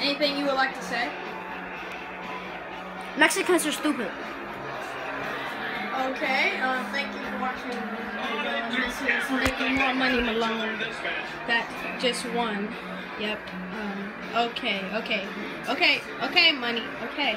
Anything you would like to say? Mexicans are stupid. Okay, uh, thank you for watching. Uh, this is making more money Malone. That just won. Yep. Um, okay, okay. Okay, okay, money. Okay.